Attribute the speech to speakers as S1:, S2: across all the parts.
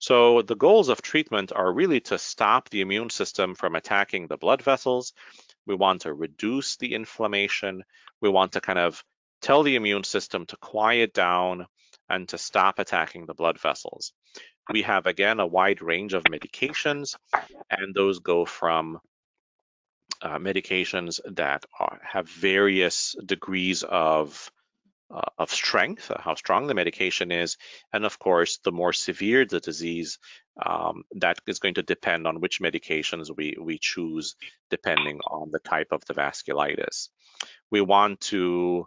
S1: So the goals of treatment are really to stop the immune system from attacking the blood vessels. We want to reduce the inflammation. We want to kind of tell the immune system to quiet down and to stop attacking the blood vessels. We have, again, a wide range of medications, and those go from uh, medications that are, have various degrees of uh, of strength, uh, how strong the medication is, and of course, the more severe the disease, um, that is going to depend on which medications we we choose, depending on the type of the vasculitis. We want to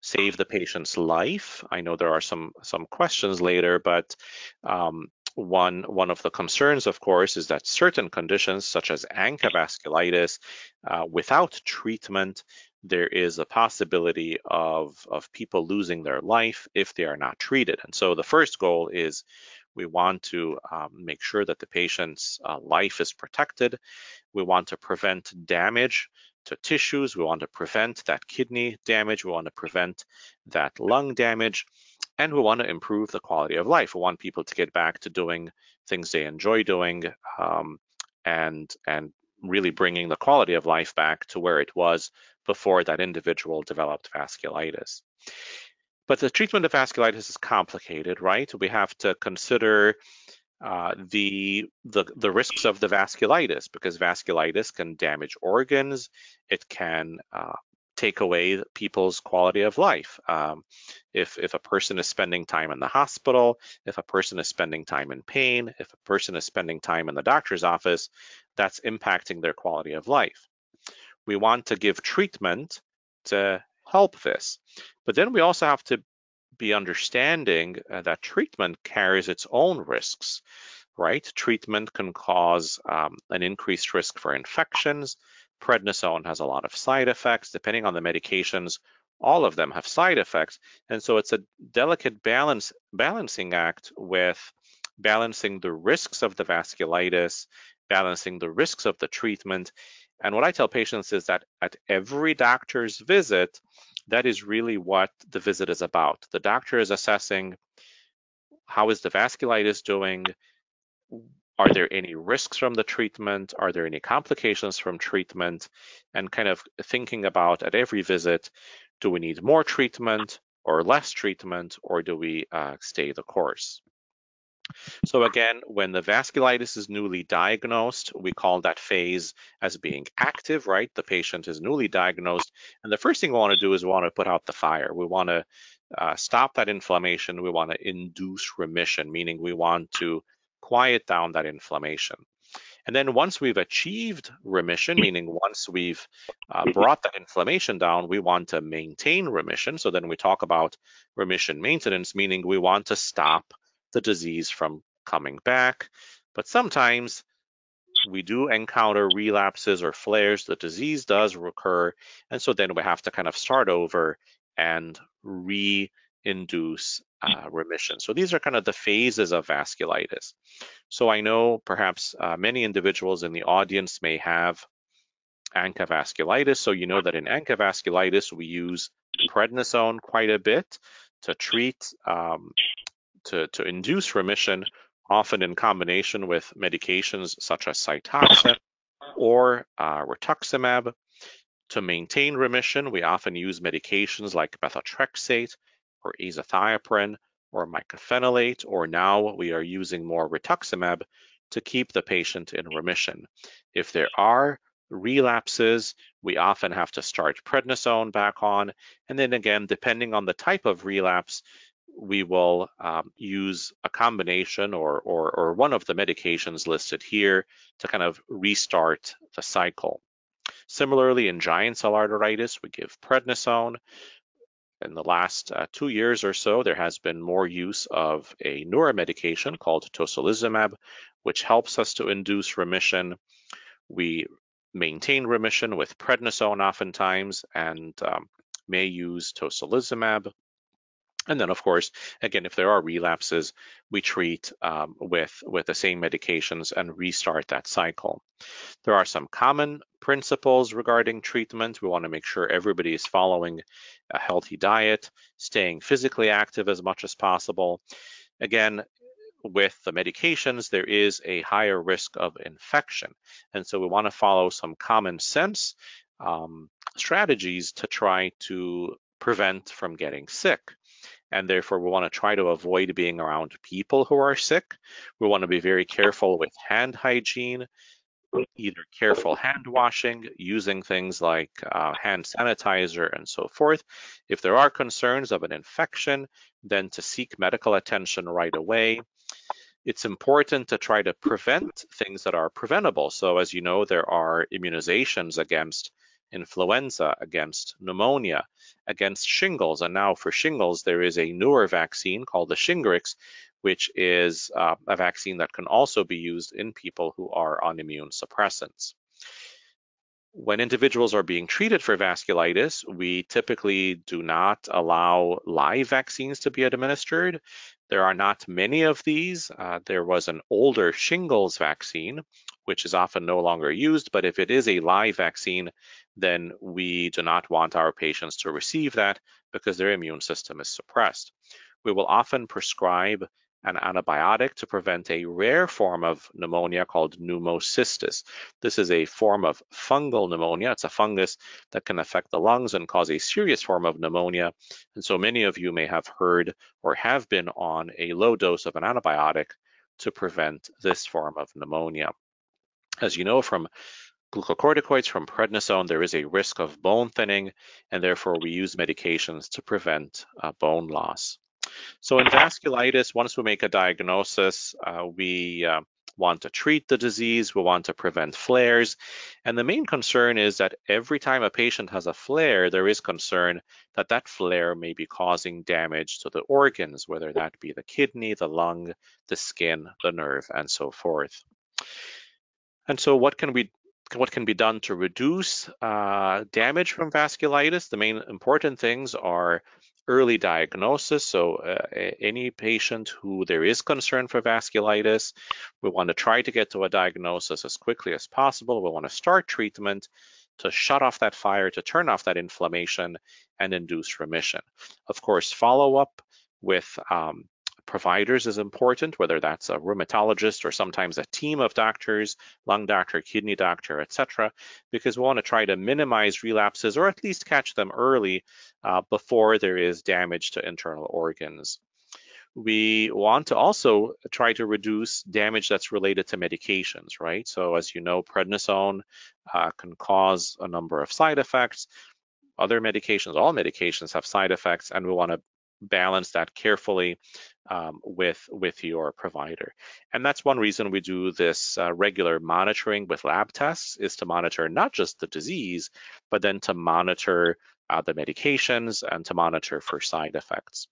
S1: save the patient's life. I know there are some some questions later, but um, one one of the concerns, of course, is that certain conditions such as ANCA vasculitis, uh, without treatment, there is a possibility of of people losing their life if they are not treated. And so the first goal is we want to um, make sure that the patient's uh, life is protected. We want to prevent damage to tissues. We want to prevent that kidney damage. We want to prevent that lung damage. And we want to improve the quality of life. We want people to get back to doing things they enjoy doing um, and, and really bringing the quality of life back to where it was before that individual developed vasculitis. But the treatment of vasculitis is complicated, right? We have to consider uh, the, the, the risks of the vasculitis because vasculitis can damage organs. It can uh, take away people's quality of life. Um, if, if a person is spending time in the hospital, if a person is spending time in pain, if a person is spending time in the doctor's office, that's impacting their quality of life. We want to give treatment to help this. But then we also have to be understanding uh, that treatment carries its own risks, right? Treatment can cause um, an increased risk for infections. Prednisone has a lot of side effects. Depending on the medications, all of them have side effects. And so it's a delicate balance balancing act with balancing the risks of the vasculitis, balancing the risks of the treatment. And what I tell patients is that at every doctor's visit, that is really what the visit is about. The doctor is assessing how is the vasculitis doing? Are there any risks from the treatment? Are there any complications from treatment? And kind of thinking about at every visit, do we need more treatment or less treatment, or do we uh, stay the course? So again, when the vasculitis is newly diagnosed, we call that phase as being active, right? The patient is newly diagnosed. And the first thing we want to do is we want to put out the fire. We want to uh, stop that inflammation. We want to induce remission, meaning we want to quiet down that inflammation. And then once we've achieved remission, meaning once we've uh, brought that inflammation down, we want to maintain remission. So then we talk about remission maintenance, meaning we want to stop the disease from coming back. But sometimes we do encounter relapses or flares, the disease does recur, and so then we have to kind of start over and re-induce uh, remission. So these are kind of the phases of vasculitis. So I know perhaps uh, many individuals in the audience may have ANCA vasculitis. So you know that in ANCA vasculitis, we use prednisone quite a bit to treat um, to, to induce remission, often in combination with medications such as Cytoxan or uh, rituximab. To maintain remission, we often use medications like methotrexate or azathioprine or mycophenolate, or now we are using more rituximab to keep the patient in remission. If there are relapses, we often have to start prednisone back on. And then again, depending on the type of relapse, we will um, use a combination or, or, or one of the medications listed here to kind of restart the cycle. Similarly, in giant cell arteritis, we give prednisone. In the last uh, two years or so, there has been more use of a neuromedication called tocilizumab, which helps us to induce remission. We maintain remission with prednisone oftentimes and um, may use tocilizumab. And then, of course, again, if there are relapses, we treat um, with, with the same medications and restart that cycle. There are some common principles regarding treatment. We want to make sure everybody is following a healthy diet, staying physically active as much as possible. Again, with the medications, there is a higher risk of infection. And so we want to follow some common sense um, strategies to try to prevent from getting sick. And therefore, we want to try to avoid being around people who are sick. We want to be very careful with hand hygiene, either careful hand washing, using things like uh, hand sanitizer and so forth. If there are concerns of an infection, then to seek medical attention right away. It's important to try to prevent things that are preventable. So as you know, there are immunizations against influenza, against pneumonia, against shingles. And now for shingles, there is a newer vaccine called the Shingrix, which is uh, a vaccine that can also be used in people who are on immune suppressants. When individuals are being treated for vasculitis, we typically do not allow live vaccines to be administered. There are not many of these. Uh, there was an older shingles vaccine, which is often no longer used, but if it is a live vaccine, then we do not want our patients to receive that because their immune system is suppressed. We will often prescribe an antibiotic to prevent a rare form of pneumonia called pneumocystis. This is a form of fungal pneumonia. It's a fungus that can affect the lungs and cause a serious form of pneumonia. And so many of you may have heard or have been on a low dose of an antibiotic to prevent this form of pneumonia. As you know from glucocorticoids, from prednisone, there is a risk of bone thinning, and therefore we use medications to prevent uh, bone loss. So in vasculitis, once we make a diagnosis, uh, we uh, want to treat the disease, we want to prevent flares. And the main concern is that every time a patient has a flare, there is concern that that flare may be causing damage to the organs, whether that be the kidney, the lung, the skin, the nerve, and so forth. And so what can we what can be done to reduce uh, damage from vasculitis? The main important things are early diagnosis. So uh, any patient who there is concern for vasculitis, we want to try to get to a diagnosis as quickly as possible. We want to start treatment to shut off that fire, to turn off that inflammation and induce remission. Of course, follow up with um, providers is important, whether that's a rheumatologist or sometimes a team of doctors, lung doctor, kidney doctor, etc., because we want to try to minimize relapses or at least catch them early uh, before there is damage to internal organs. We want to also try to reduce damage that's related to medications, right? So as you know, prednisone uh, can cause a number of side effects other medications, all medications have side effects, and we want to balance that carefully um, with with your provider. And that's one reason we do this uh, regular monitoring with lab tests is to monitor not just the disease, but then to monitor uh, the medications and to monitor for side effects.